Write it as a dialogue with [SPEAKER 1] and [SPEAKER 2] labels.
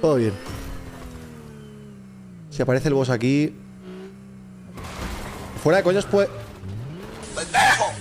[SPEAKER 1] Todo bien. Si aparece el boss aquí. Fuera de coños, pues.
[SPEAKER 2] ¡Pendejo!